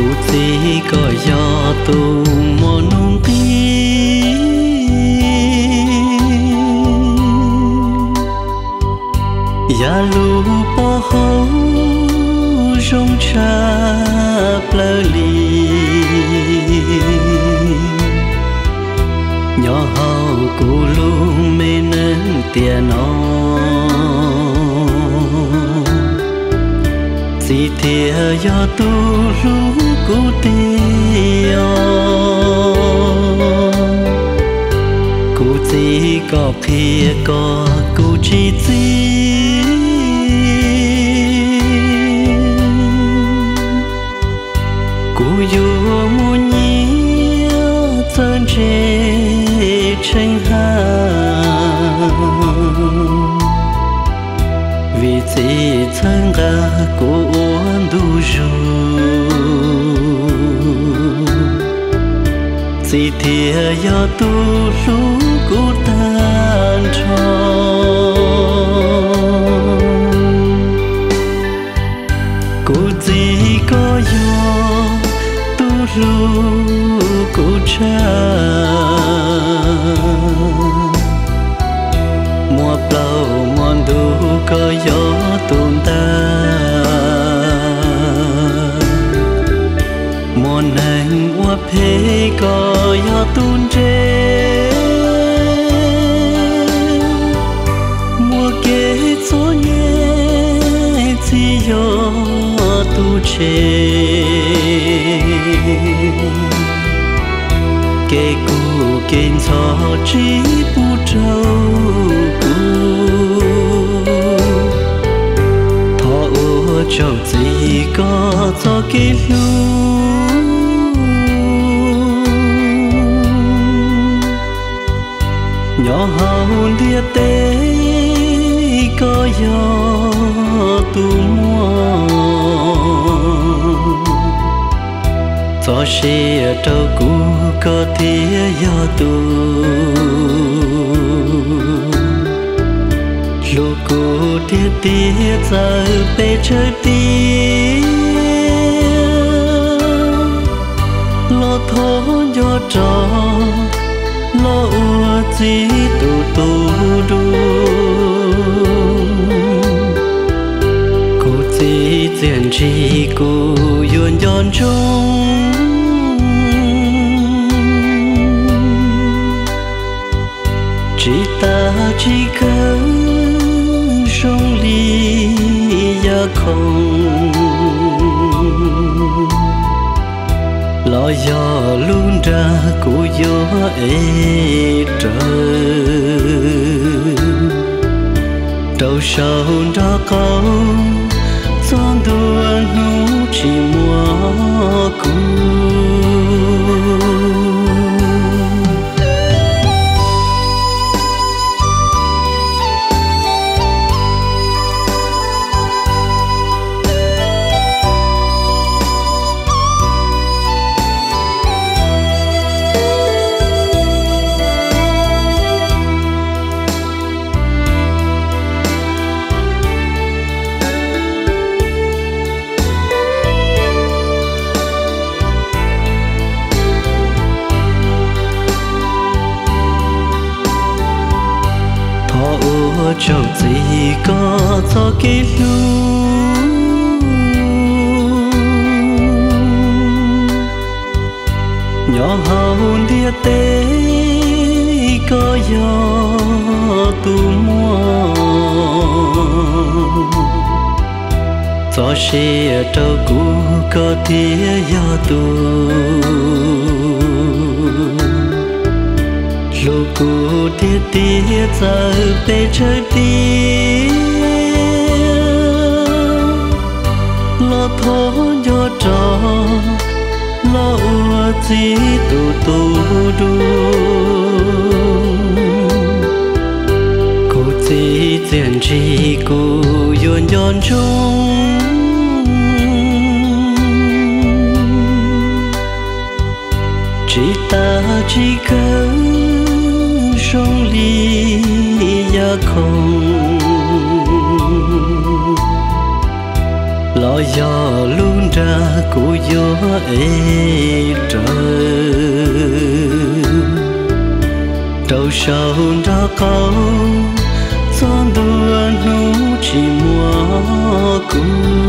cụ chỉ có do tu mò nung ti ya lu po hấu rong cha plơ li nhỏ hậu cụ lu mê nâng tiền nó si thia yo tu lu ku ti yo ku ti có kia có ku chi ti ku yu mu nhiều chân chế tranh hàng vì chỉ thân ga của thìa thia tu lu cũ tan cho của gì có yo tu lu cũ cha mùa bao mòn đủ có gió tồn ta mòn nắng qua thế con kên cho chỉ trâu chỉ có cho nhỏ tế có gió tu mua cho xe trâu cũ, có thể do tu. Lô cũ tiết tiết giờ bê chơi tiết lo thố do trò lo ua chí tù tù đu. Cô chỉ tiền chỉ cô yuan yon chung. Ta chỉ cần trong ly ya không lo gió luôn ra của gió ê trời đâu sầu đó không? Ua trâu gì có cho kỷ lu nhỏ hồng địa tế có gió tu mua cho xe trâu cũ có thể gió tu cụ tiết tiết giờ tê chơi tí lo thố do trò, lo ua chỉ tu tu đu. Cô chỉ tiền chỉ cô yon yon chung. Chỉ ta chỉ cần sống đi ya không lo gió luôn ra của gió ê trời trâu sầu ra câu gió đua nụ chỉ mùa cùng